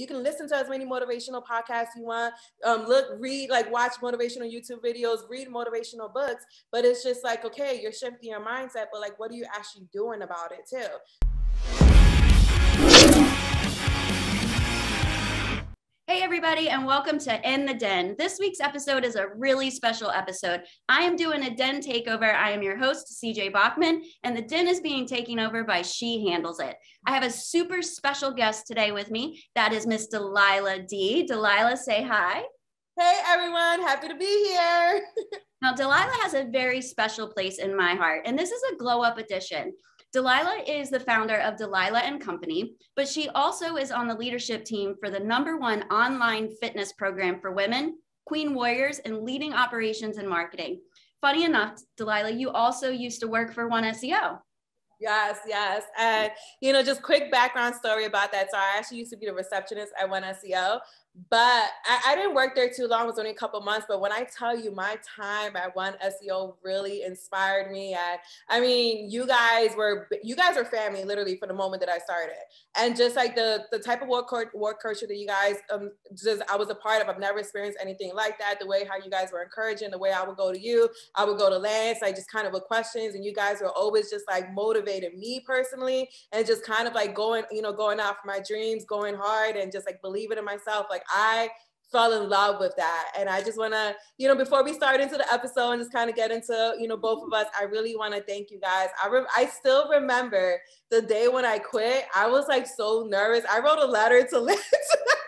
you can listen to as many motivational podcasts you want. Um, look, read, like watch motivational YouTube videos, read motivational books. But it's just like, okay, you're shifting your mindset, but like, what are you actually doing about it too? Hey, everybody, and welcome to In the Den. This week's episode is a really special episode. I am doing a den takeover. I am your host, CJ Bachmann, and the den is being taken over by She Handles It. I have a super special guest today with me. That is Miss Delilah Dee. Delilah, say hi. Hey, everyone. Happy to be here. now, Delilah has a very special place in my heart, and this is a glow up edition. Delilah is the founder of Delilah and Company, but she also is on the leadership team for the number one online fitness program for women, Queen Warriors, and leading operations and marketing. Funny enough, Delilah, you also used to work for One SEO. Yes, yes. And, you know, just quick background story about that. So I actually used to be the receptionist at One SEO but I, I, didn't work there too long. It was only a couple months. But when I tell you my time at One SEO really inspired me, and I mean, you guys were you guys were family literally from the moment that I started, and just like the the type of work work culture that you guys um just I was a part of. I've never experienced anything like that. The way how you guys were encouraging, the way I would go to you, I would go to Lance, like just kind of with questions, and you guys were always just like motivating me personally, and just kind of like going you know going out for my dreams, going hard, and just like believing in myself, like like I fell in love with that. And I just want to, you know, before we start into the episode and just kind of get into, you know, both of us, I really want to thank you guys. I re- I still remember the day when I quit. I was like so nervous. I wrote a letter to Liz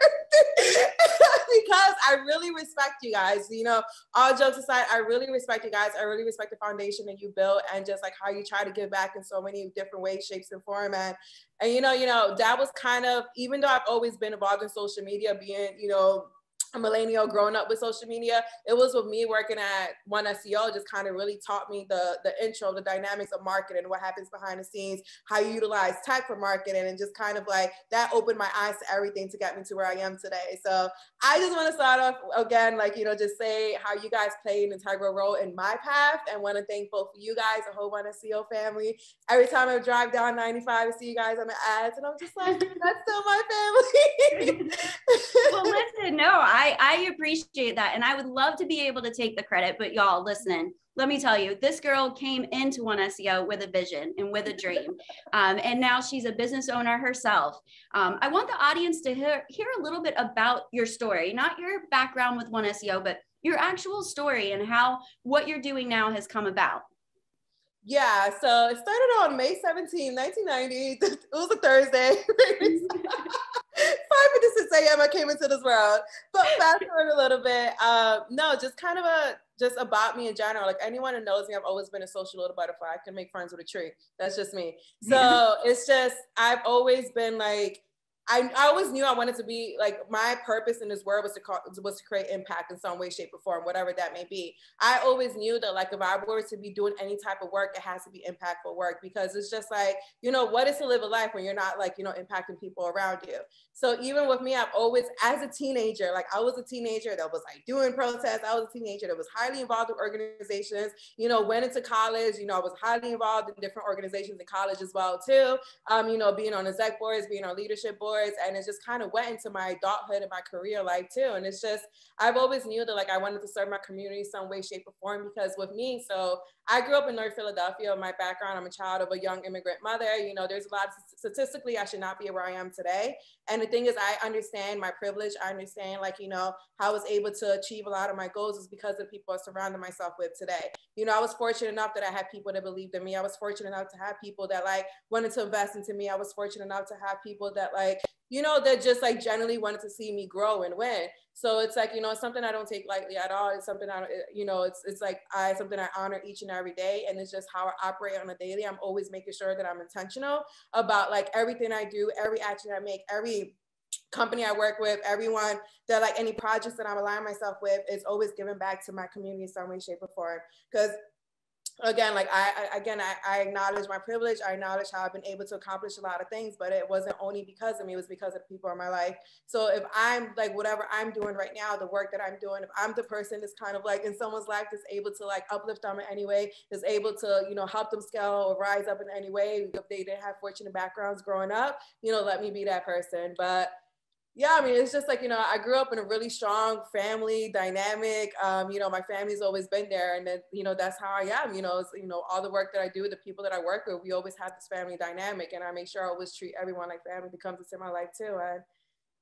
because I really respect you guys. You know, all jokes aside, I really respect you guys. I really respect the foundation that you built and just like how you try to give back in so many different ways, shapes, and form. And and you know, you know, that was kind of even though I've always been involved in social media, being, you know, a millennial growing up with social media, it was with me working at One SEO just kind of really taught me the the intro, the dynamics of marketing, what happens behind the scenes, how you utilize tech for marketing, and just kind of like that opened my eyes to everything to get me to where I am today. So I just want to start off again, like you know, just say how you guys played an integral role in my path, and want to thank both you guys, the whole One SEO family. Every time I drive down 95, I see you guys on the ads, and I'm just like, that's still my family. well, listen, no, I I, I appreciate that. And I would love to be able to take the credit, but y'all, listening, let me tell you, this girl came into One SEO with a vision and with a dream. Um, and now she's a business owner herself. Um, I want the audience to hear, hear a little bit about your story, not your background with One SEO, but your actual story and how what you're doing now has come about. Yeah, so it started on May 17, 1990. It was a Thursday. 5 minutes 6 a.m. I came into this world. But fast forward a little bit. Uh, no, just kind of a just about me in general. Like anyone who knows me, I've always been a social little butterfly. I can make friends with a tree. That's just me. So it's just I've always been like I, I always knew I wanted to be like my purpose in this world was to call, was to create impact in some way, shape, or form, whatever that may be. I always knew that like if I were to be doing any type of work, it has to be impactful work because it's just like you know what is to live a life when you're not like you know impacting people around you. So even with me, I've always as a teenager, like I was a teenager that was like doing protests. I was a teenager that was highly involved with organizations. You know, went into college. You know, I was highly involved in different organizations in college as well too. Um, you know, being on the exec boards, being on leadership boards and it just kind of went into my adulthood and my career life too and it's just i've always knew that like i wanted to serve my community some way shape or form because with me so i grew up in north philadelphia. My background i'm a child of a young immigrant mother you know there's a lot of, statistically i should not be where i am today and the thing is i understand my privilege. I understand like you know how i was able to achieve a lot of my goals is because of the people i surrounded myself with today. You know i was fortunate enough that i had people that believed in me. I was fortunate enough to have people that like wanted to invest into me. I was fortunate enough to have people that like you know, that just like generally wanted to see me grow and win. So it's like, you know, something I don't take lightly at all. It's something I, you know, it's, it's like I, something I honor each and every day. And it's just how I operate on a daily. I'm always making sure that I'm intentional about like everything I do, every action I make, every company I work with, everyone that like any projects that I'm aligning myself with is always giving back to my community in some way, shape, or form. Because again, like I, I again, I, I, acknowledge my privilege. I acknowledge how I've been able to accomplish a lot of things, but it wasn't only because of me. It was because of the people in my life. So if I'm like whatever I'm doing right now, the work that I'm doing, if I'm the person that's kind of like in someone's life that's able to like uplift them in any way, is able to you know help them scale or rise up in any way, if they didn't have fortunate backgrounds growing up, you know, let me be that person. But yeah, I mean, it's just like, you know, I grew up in a really strong family dynamic. Um, you know, my family's always been there. And then, you know, that's how I am, you know, it's, you know, all the work that I do, the people that I work with, we always have this family dynamic. And I make sure I always treat everyone like family that comes into my life too. And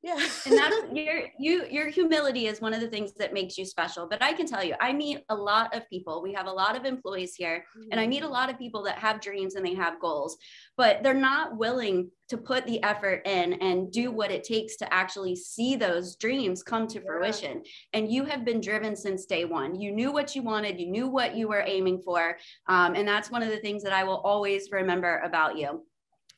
yeah. And that's your you your humility is one of the things that makes you special. But i can tell you i meet a lot of people. We have a lot of employees here mm-hmm. and i meet a mm-hmm. lot of people that have dreams and they have goals but they're not willing to put the effort in and do what it takes to actually see those dreams come to yeah. fruition. And you have been driven since day one. You knew what you wanted. You knew what you were aiming for. Um, and that's one of the things that i will always remember about you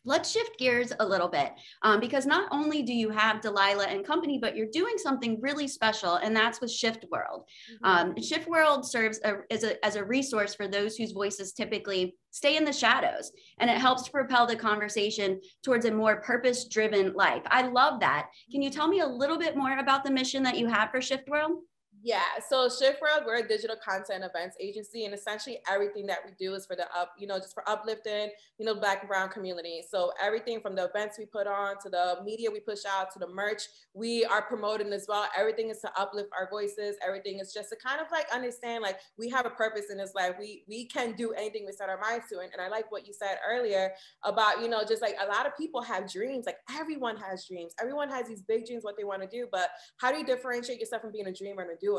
let's shift gears a little bit um, because not only do you have Delilah and company, but you're doing something really special, and that's with Shift World. Mm-hmm. Um, Shift World serves a, as, a, as a resource for those whose voices typically stay in the shadows, and it helps to propel the conversation towards a more purpose driven life. I love that. Can you tell me a little bit more about the mission that you have for Shift World? Yeah, so Shift World, we're a digital content events agency, and essentially everything that we do is for the up, you know, just for uplifting, you know, Black and Brown community. So everything from the events we put on to the media we push out to the merch we are promoting as well. Everything is to uplift our voices. Everything is just to kind of like understand, like we have a purpose in this life. We we can do anything we set our minds to. And, and I like what you said earlier about, you know, just like a lot of people have dreams. Like everyone has dreams. Everyone has these big dreams, what they want to do. But how do you differentiate yourself from being a dreamer and a doer?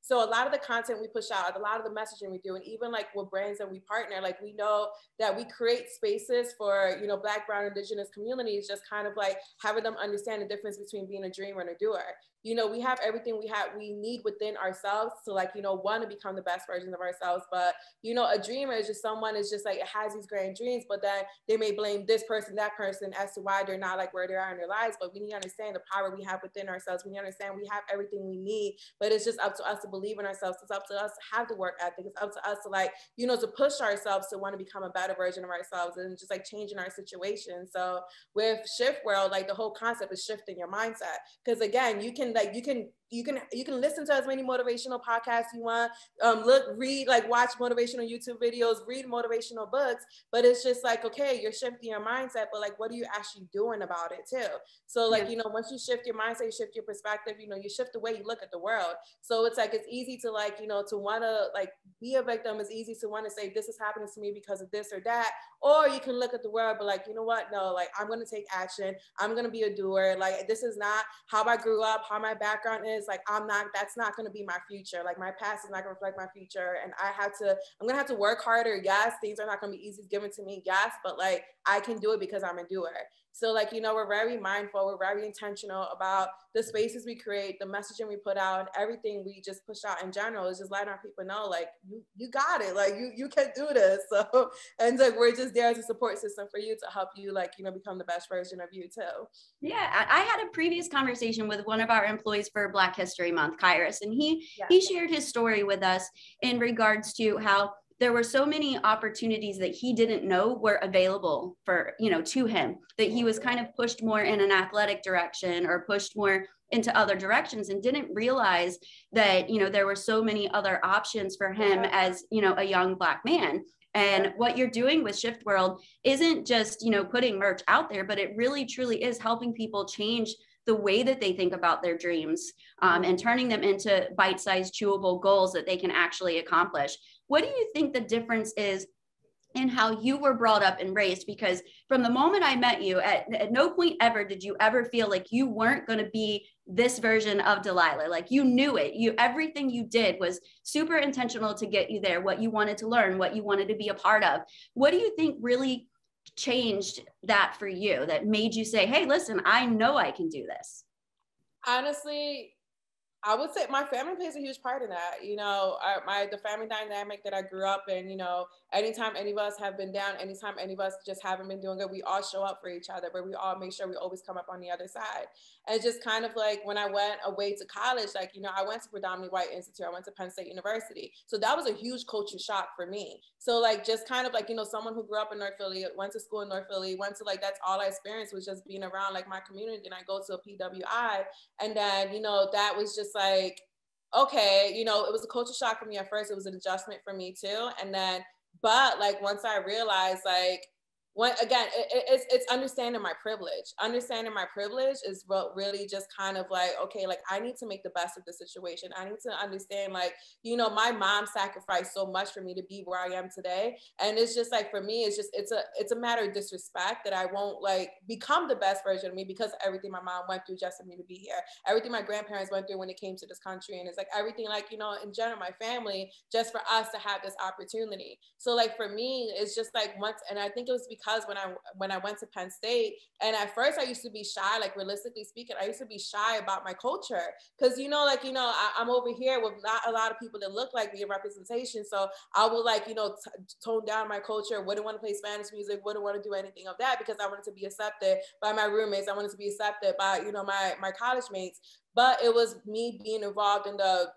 So a lot of the content we push out, a lot of the messaging we do, and even like with brands that we partner, like we know that we create spaces for, you know, Black, Brown, Indigenous communities, just kind of like having them understand the difference between being a dreamer and a doer you know, we have everything we have, we need within ourselves to like, you know, want to become the best version of ourselves. But, you know, a dreamer is just someone is just like, it has these grand dreams, but then they may blame this person, that person as to why they're not like where they are in their lives. But we need to understand the power we have within ourselves. We need to understand we have everything we need, but it's just up to us to believe in ourselves. It's up to us to have the work ethic. It's up to us to like, you know, to push ourselves to want to become a better version of ourselves and just like changing our situation. So with Shift World, like the whole concept is shifting your mindset. Because again, you can like you can you can you can listen to as many motivational podcasts you want. Um look read like watch motivational youtube videos read motivational books but it's just like okay you're shifting your mindset but like what are you actually doing about it too? So like yeah. you know once you shift your mindset you shift your perspective you know you shift the way you look at the world. So it's like it's easy to like you know to want to like be a victim. It's easy to want to say this is happening to me because of this or that. Or you can look at the world but like you know what? No like i'm going to take action. I'm going to be a doer. Like this is not how i grew up how my background is like i'm not that's not going to be my future. Like my past is not going to reflect my future. And i have to i'm going to have to work harder. Yes things are not going to be easy given to me. Yes but like i can do it because i'm a doer so like, you know, we're very mindful, we're very intentional about the spaces we create, the messaging we put out, and everything we just push out in general is just letting our people know, like, you, you got it, like you you can do this. So and like we're just there as a support system for you to help you, like, you know, become the best version of you too. Yeah. I had a previous conversation with one of our employees for Black History Month, Kairos, and he yeah. he shared his story with us in regards to how there were so many opportunities that he didn't know were available for you know to him that he was kind of pushed more in an athletic direction or pushed more into other directions and didn't realize that you know there were so many other options for him as you know a young black man. And what you're doing with shift world isn't just you know putting merch out there but it really truly is helping people change the way that they think about their dreams um, and turning them into bite-sized chewable goals that they can actually accomplish. What do you think the difference is in how you were brought up and raised? Because from the moment i met you at, at no point ever did you ever feel like you weren't going to be this version of delilah. Like you knew it. You everything you did was super intentional to get you there what you wanted to learn what you wanted to be a part of. What do you think really changed that for you that made you say hey listen i know i can do this. Honestly I would say my family plays a huge part in that. You know, our, my the family dynamic that I grew up in. You know, anytime any of us have been down, anytime any of us just haven't been doing good, we all show up for each other, but we all make sure we always come up on the other side. And just kind of like when I went away to college, like you know, I went to predominantly white institute. I went to Penn State University, so that was a huge culture shock for me. So like just kind of like you know, someone who grew up in North Philly, went to school in North Philly, went to like that's all I experienced was just being around like my community. And I go to a PWI, and then you know that was just just like, okay, you know, it was a culture shock for me at first. It was an adjustment for me too. And then, but like once I realized like when again, it, it's it's understanding my privilege. Understanding my privilege is what really just kind of like, okay, like I need to make the best of the situation. I need to understand, like, you know, my mom sacrificed so much for me to be where I am today, and it's just like for me, it's just it's a it's a matter of disrespect that I won't like become the best version of me because everything my mom went through just for me to be here, everything my grandparents went through when it came to this country, and it's like everything, like you know, in general, my family, just for us to have this opportunity. So like for me, it's just like once, and I think it was because because when I when I went to Penn State, and at first I used to be shy, like realistically speaking, I used to be shy about my culture. Because you know, like you know, I, am over here with not a lot of people that look like me in representation, so I would like you know t- tone down my culture, wouldn't want to play Spanish music, wouldn't want to do anything of that because I wanted to be accepted by my roommates, I wanted to be accepted by you know my my college mates, but it was me being involved in the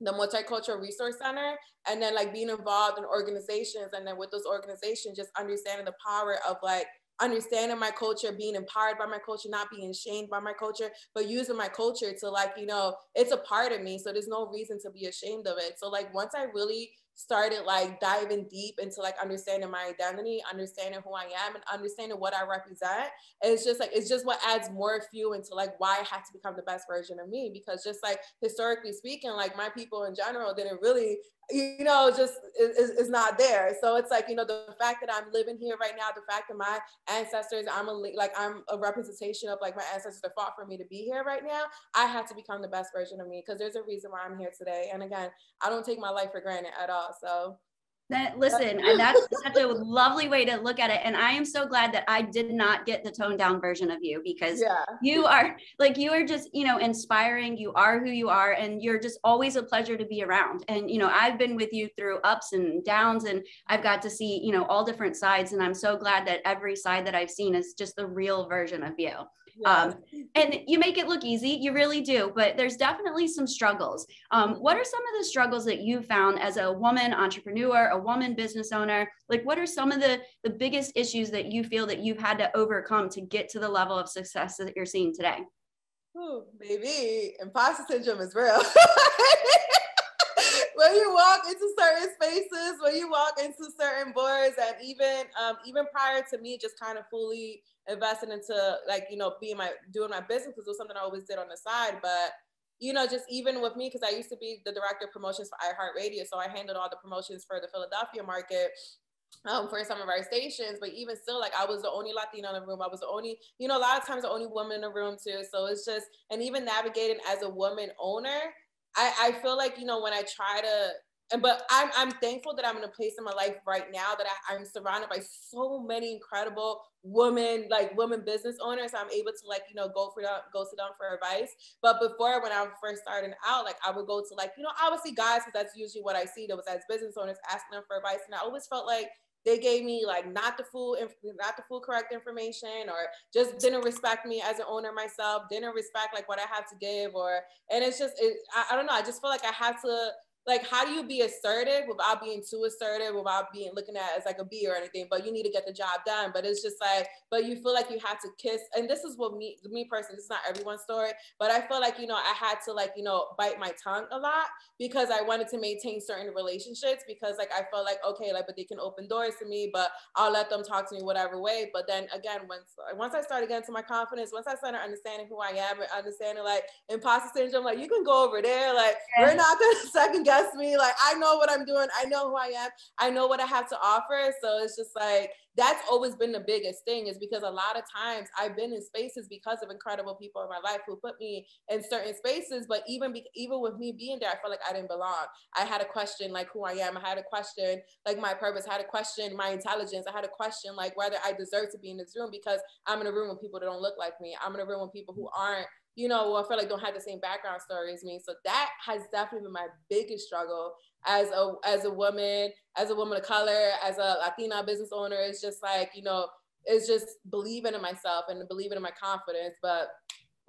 the multicultural resource center and then like being involved in organizations and then with those organizations just understanding the power of like understanding my culture being empowered by my culture not being shamed by my culture but using my culture to like you know it's a part of me so there's no reason to be ashamed of it. So like once i really started like diving deep into like understanding my identity, understanding who I am, and understanding what I represent. It's just like it's just what adds more fuel into like why I had to become the best version of me. Because just like historically speaking, like my people in general didn't really you know, just is, is not there. So it's like, you know, the fact that I'm living here right now, the fact that my ancestors, I'm a, like, I'm a representation of like my ancestors that fought for me to be here right now. I had to become the best version of me because there's a reason why I'm here today. And again, I don't take my life for granted at all. So that listen, and that's such a lovely way to look at it. And I am so glad that I did not get the toned down version of you because yeah. you are like you are just, you know, inspiring. You are who you are, and you're just always a pleasure to be around. And you know, I've been with you through ups and downs, and I've got to see, you know, all different sides. And I'm so glad that every side that I've seen is just the real version of you. Um, and you make it look easy, you really do, but there's definitely some struggles. Um, what are some of the struggles that you found as a woman entrepreneur, a woman business owner? Like, what are some of the, the biggest issues that you feel that you've had to overcome to get to the level of success that you're seeing today? Oh, baby, imposter syndrome is real. when you walk into certain spaces, when you walk into certain boards, and even um, even prior to me just kind of fully investing into like you know being my doing my business because it was something I always did on the side. But you know, just even with me, because I used to be the director of promotions for iHeartRadio, so I handled all the promotions for the Philadelphia market um, for some of our stations, but even still, like I was the only Latina in the room. I was the only, you know, a lot of times the only woman in the room too. So it's just, and even navigating as a woman owner, I, I feel like, you know, when I try to and but I'm I'm thankful that I'm in a place in my life right now that I, I'm surrounded by so many incredible women, like women business owners. I'm able to like, you know, go for them, go to them for advice. But before when I was first starting out, like I would go to like, you know, obviously guys, because that's usually what I see that was as business owners asking them for advice. And I always felt like they gave me like not the full not the full correct information or just didn't respect me as an owner myself didn't respect like what i had to give or and it's just it, I, I don't know i just feel like i had to like how do you be assertive without being too assertive without being looking at as like a b or anything but you need to get the job done but it's just like but you feel like you have to kiss and this is what me me personally it's not everyone's story but i feel like you know i had to like you know bite my tongue a lot because i wanted to maintain certain relationships because like i felt like okay like but they can open doors to me but i'll let them talk to me whatever way but then again once once i started getting to my confidence once i started understanding who i am and understanding like imposter syndrome like you can go over there like yeah. we're not gonna second guess me. Like I know what I'm doing. I know who I am. I know what I have to offer. So it's just like that's always been the biggest thing is because a lot of times I've been in spaces because of incredible people in my life who put me in certain spaces. But even be, even with me being there, I felt like I didn't belong. I had a question like who I am. I had a question like my purpose. I had a question my intelligence. I had a question like whether I deserve to be in this room because I'm in a room with people that don't look like me. I'm in a room with people who aren't you know, I feel like don't have the same background story as me. So that has definitely been my biggest struggle as a as a woman, as a woman of color, as a Latina business owner. It's just like, you know, it's just believing in myself and believing in my confidence. But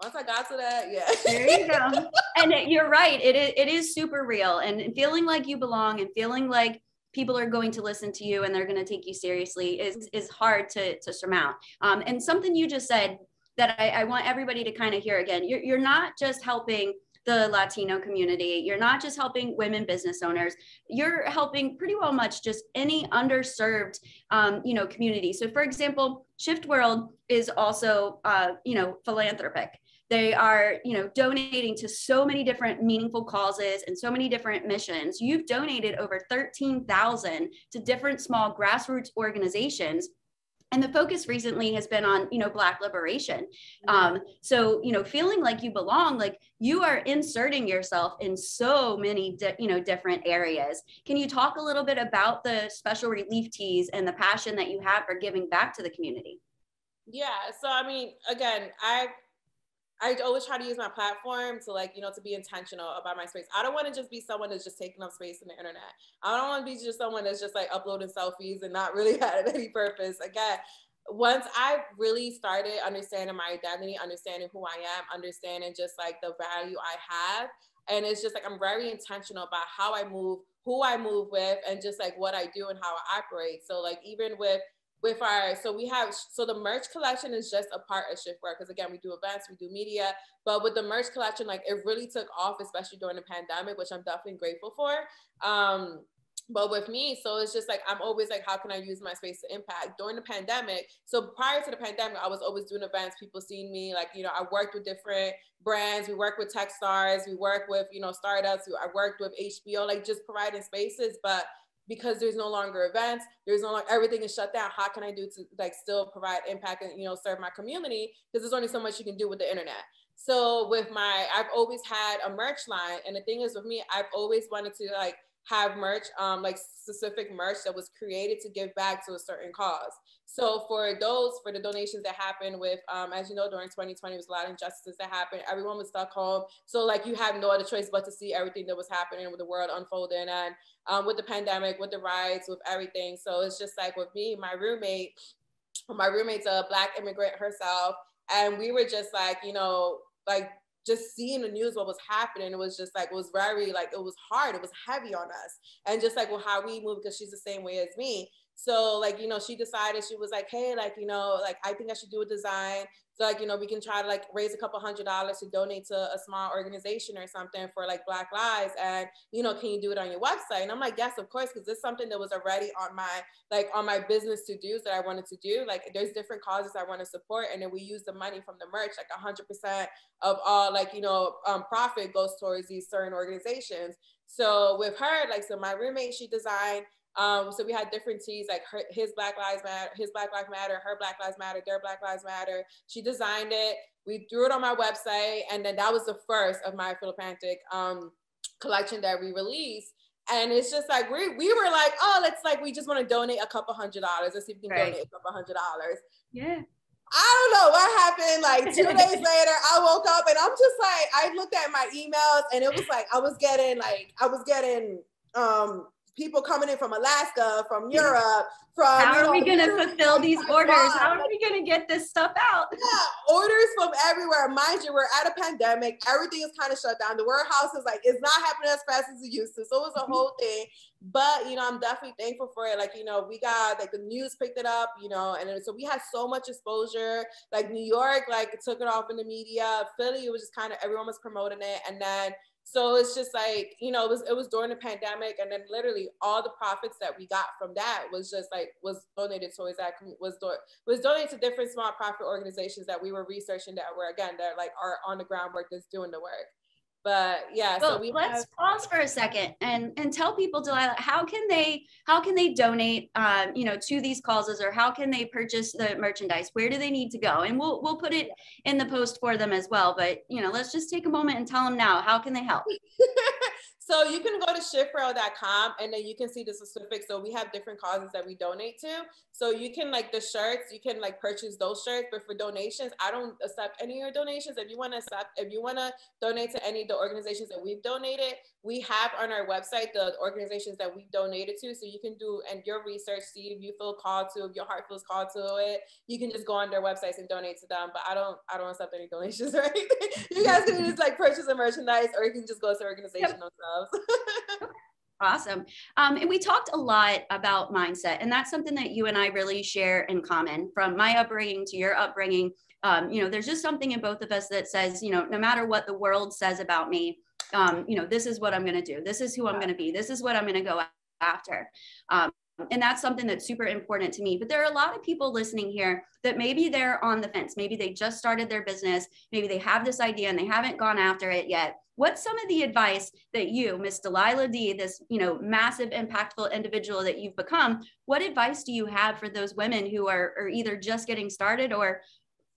once I got to that, yeah. There you go. and it, you're right. It is, it is super real. And feeling like you belong and feeling like people are going to listen to you and they're going to take you seriously is, is hard to, to surmount. Um, and something you just said that I, I want everybody to kind of hear again. You're, you're not just helping the Latino community. You're not just helping women business owners. You're helping pretty well much just any underserved, um, you know, community. So, for example, Shift World is also, uh, you know, philanthropic. They are, you know, donating to so many different meaningful causes and so many different missions. You've donated over 13,000 to different small grassroots organizations and the focus recently has been on you know black liberation. Um, so you know feeling like you belong like you are inserting yourself in so many di- you know different areas. Can you talk a little bit about the special relief tees and the passion that you have for giving back to the community? Yeah so i mean again i I always try to use my platform to like, you know, to be intentional about my space. I don't want to just be someone that's just taking up space in the internet. I don't want to be just someone that's just like uploading selfies and not really had any purpose. Again, once I really started understanding my identity, understanding who I am, understanding just like the value I have, and it's just like I'm very intentional about how I move, who I move with, and just like what I do and how I operate. So like even with with our so we have so the merch collection is just a part of Shift World because again we do events we do media but with the merch collection like it really took off especially during the pandemic which i'm definitely grateful for. Um but with me so it's just like i'm always like how can i use my space to impact? During the pandemic so prior to the pandemic i was always doing events people seeing me like you know i worked with different brands we work with Techstars we work with you know startups i worked with hbo like just providing spaces but because there's no longer events there's no longer everything is shut down how can i do to like still provide impact and you know serve my community? Because there's only so much you can do with the internet. So with my i've always had a merch line and the thing is with me i've always wanted to like have merch, um, like specific merch that was created to give back to a certain cause. So for those, for the donations that happened with, um, as you know, during 2020, was a lot of injustices that happened. Everyone was stuck home. So like you had no other choice but to see everything that was happening with the world unfolding and um, with the pandemic, with the riots, with everything. So it's just like with me, my roommate, my roommate's a black immigrant herself. And we were just like, you know, like just seeing the news, what was happening, it was just like, it was very like, it was hard. It was heavy on us. And just like, well, how we move, because she's the same way as me. So like, you know, she decided, she was like, hey, like, you know, like, I think I should do a design. So like, you know, we can try to like raise a couple hundred dollars to donate to a small organization or something for like Black Lives. And, you know, can you do it on your website? And I'm like, yes, of course, because it's something that was already on my, like on my business to do that I wanted to do. Like there's different causes I want to support. And then we use the money from the merch, like hundred percent of all like, you know, um, profit goes towards these certain organizations. So with her, like, so my roommate, she designed um, so we had different tees like her, his Black Lives Matter, his Black Lives Matter, her Black Lives Matter, their Black Lives Matter. She designed it. We threw it on my website, and then that was the first of my philanthropic um, collection that we released. And it's just like we we were like, oh, let's like we just want to donate a couple hundred dollars. Let's see if we can right. donate a couple hundred dollars. Yeah. I don't know what happened. Like two days later, I woke up and I'm just like, I looked at my emails and it was like I was getting like I was getting um people coming in from Alaska, from Europe, from how are we going to fulfill these orders? How are we going to get this stuff out? Yeah, orders from everywhere. Mind you, we're at a pandemic. Everything is kind of shut down. The warehouse is like it's not happening as fast as it used to. So it was a mm-hmm. whole thing. But you know, I'm definitely thankful for it. Like you know, we got like the news picked it up. You know, and so we had so much exposure. Like New York, like took it off in the media. Philly, it was just kind of everyone was promoting it, and then so it's just like you know it was it was during the pandemic and then literally all the profits that we got from that was just like was donated towards that was do, was donated to different small profit organizations that we were researching that were again that like are on the groundwork that's doing the work but yeah well, so we let's have- pause for a second and and tell people delilah how can they how can they donate um, you know to these causes or how can they purchase the merchandise? Where do they need to go? And we'll we'll put it in the post for them as well. But you know let's just take a moment and tell them now how can they help So you can go to shiftworld.com and then you can see the specifics. So we have different causes that we donate to. So you can like the shirts, you can like purchase those shirts, but for donations, I don't accept any of your donations. If you want to accept, if you want to donate to any of the organizations that we've donated, we have on our website the organizations that we've donated to. So you can do and your research, see if you feel called to, if your heart feels called to it. You can just go on their websites and donate to them. But I don't, I don't accept any donations or anything. You guys can just like purchase a merchandise, or you can just go to the organization yep. themselves. Awesome. Um, and we talked a lot about mindset, and that's something that you and I really share in common from my upbringing to your upbringing. Um, you know, there's just something in both of us that says, you know, no matter what the world says about me, um, you know, this is what I'm going to do. This is who I'm going to be. This is what I'm going to go after. Um, and that's something that's super important to me. But there are a lot of people listening here that maybe they're on the fence. Maybe they just started their business. Maybe they have this idea and they haven't gone after it yet. What's some of the advice that you, Miss Delilah Dee, this you know massive, impactful individual that you've become, what advice do you have for those women who are, are either just getting started or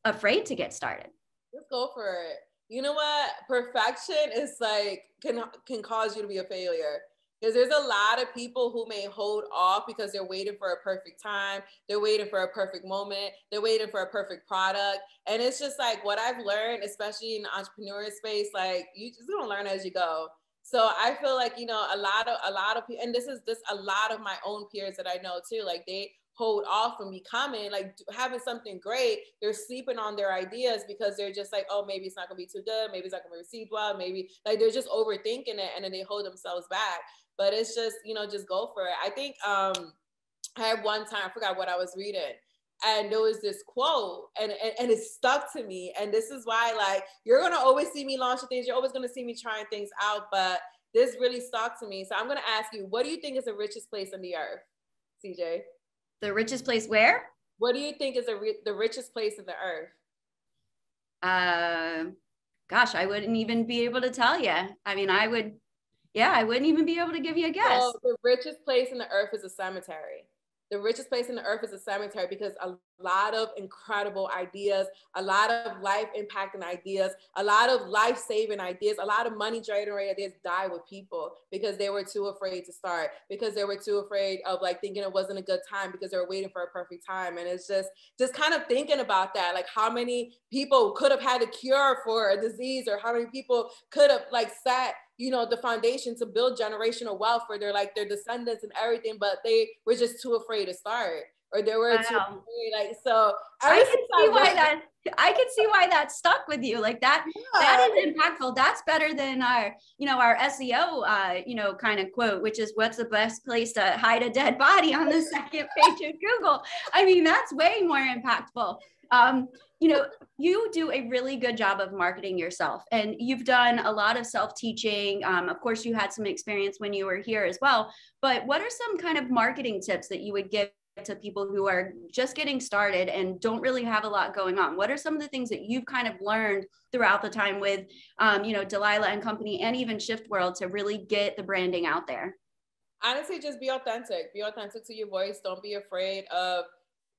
afraid to get started? Just go for it. You know what? Perfection is like can can cause you to be a failure. Because there's a lot of people who may hold off because they're waiting for a perfect time they're waiting for a perfect moment they're waiting for a perfect product. And it's just like what i've learned especially in the entrepreneurial space like you just gonna learn as you go. So i feel like you know a lot of a lot of people and this is just a lot of my own peers that i know too like they hold off from becoming like having something great they're sleeping on their ideas because they're just like oh maybe it's not gonna be too good. Maybe it's not gonna be received well. Maybe like they're just overthinking it and then they hold themselves back. But it's just you know just go for it. I think um i had one time i forgot what i was reading and there was this quote and, and, and it stuck to me and this is why like you're gonna always see me launching things. You're always gonna see me trying things out but this really stuck to me. So i'm gonna ask you what do you think is the richest place on the earth? Cj the richest place where? What do you think is the, the richest place in the earth? Uh gosh i wouldn't even be able to tell you i mean i would yeah, I wouldn't even be able to give you a guess. So the richest place in the earth is a cemetery the richest place in the earth is a cemetery because a lot of incredible ideas, a lot of life impacting ideas, a lot of life saving ideas, a lot of money generating ideas die with people because they were too afraid to start, because they were too afraid of like thinking it wasn't a good time because they were waiting for a perfect time. And it's just, just kind of thinking about that, like how many people could have had a cure for a disease or how many people could have like sat you know the foundation to build generational wealth for their like their descendants and everything but they were just too afraid to start or they were too afraid like so i can see why that i can see why that stuck with you like that yeah. that is impactful. That's better than our you know our seo uh you know kind of quote which is what's the best place to hide a dead body? on the second page of google. I mean that's way more impactful um you know, you do a really good job of marketing yourself, and you've done a lot of self teaching. Um, of course, you had some experience when you were here as well. But what are some kind of marketing tips that you would give to people who are just getting started and don't really have a lot going on? What are some of the things that you've kind of learned throughout the time with, um, you know, Delilah and company and even Shift World to really get the branding out there? Honestly, just be authentic. Be authentic to your voice. Don't be afraid of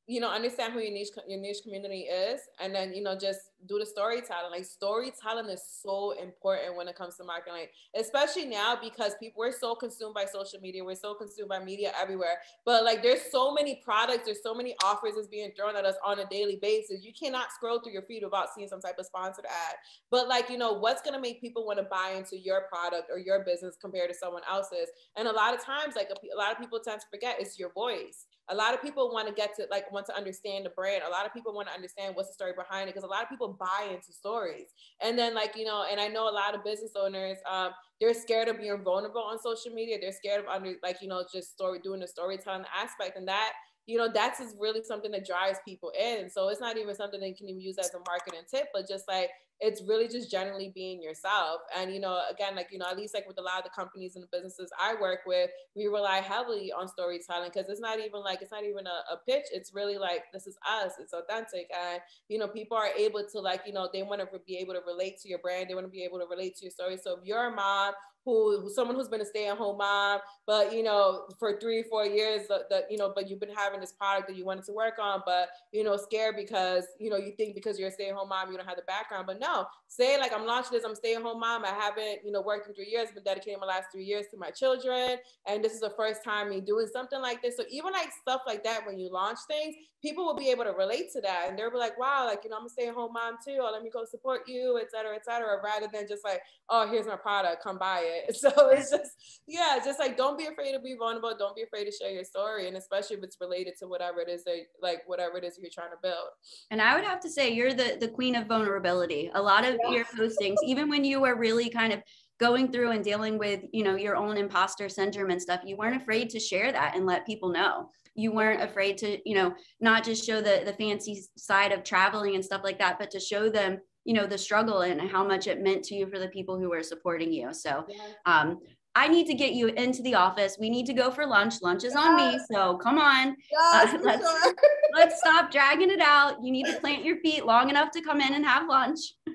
you know, understand who your niche your niche community is, and then you know just do the storytelling. Like storytelling is so important when it comes to marketing, like, especially now because people we're so consumed by social media, we're so consumed by media everywhere. But like, there's so many products, there's so many offers that's being thrown at us on a daily basis. You cannot scroll through your feed without seeing some type of sponsored ad. But like, you know, what's gonna make people want to buy into your product or your business compared to someone else's? And a lot of times, like a, a lot of people tend to forget it's your voice a lot of people want to get to like want to understand the brand. A lot of people want to understand what's the story behind it because a lot of people buy into stories. And then like you know and i know a lot of business owners um, they're scared of being vulnerable on social media. They're scared of under like you know just story doing the storytelling aspect and that you know that's just really something that drives people in. So it's not even something that can even use as a marketing tip but just like it's really just generally being yourself. And, you know, again, like, you know, at least like with a lot of the companies and the businesses I work with, we rely heavily on storytelling because it's not even like, it's not even a, a, pitch. It's really like, this is us, it's authentic. And, you know, people are able to like, you know, they want to be able to relate to your brand. They want to be able to relate to your story. So if you're a mom who someone who's been a stay-at-home mom, but you know, for three, four years, that you know, but you've been having this product that you wanted to work on, but you know, scared because you know you think because you're a stay-at-home mom, you don't have the background. But no, say like I'm launching this, I'm stay-at-home mom. I haven't you know worked in three years, been dedicating my last three years to my children, and this is the first time me doing something like this. So even like stuff like that, when you launch things, people will be able to relate to that, and they'll be like, wow, like you know, I'm a stay-at-home mom too. Or let me go support you, et cetera, et cetera, rather than just like, oh, here's my product, come buy it. So it's just, yeah, just like don't be afraid to be vulnerable. Don't be afraid to share your story. And especially if it's related to whatever it is that like whatever it is you're trying to build. And I would have to say you're the the queen of vulnerability. A lot of yeah. your postings, even when you were really kind of going through and dealing with, you know, your own imposter syndrome and stuff, you weren't afraid to share that and let people know. You weren't afraid to, you know, not just show the the fancy side of traveling and stuff like that, but to show them you know the struggle and how much it meant to you for the people who were supporting you so um, I need to get you into the office. We need to go for lunch. Lunch is on me. So come on. Yes, uh, let's, sure. let's stop dragging it out. You need to plant your feet long enough to come in and have lunch.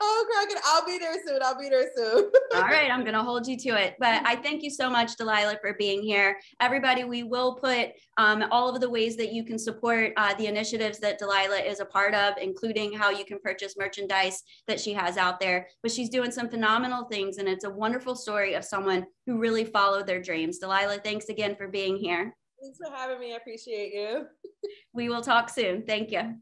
oh, Crockett, I'll be there soon. I'll be there soon. All right, I'm going to hold you to it. But I thank you so much, Delilah, for being here. Everybody, we will put um, all of the ways that you can support uh, the initiatives that Delilah is a part of, including how you can purchase merchandise that she has out there. But she's doing some phenomenal things, and it's a wonderful story of someone who really followed their dreams. Delilah, thanks again for being here. Thanks for having me. I appreciate you. we will talk soon. Thank you.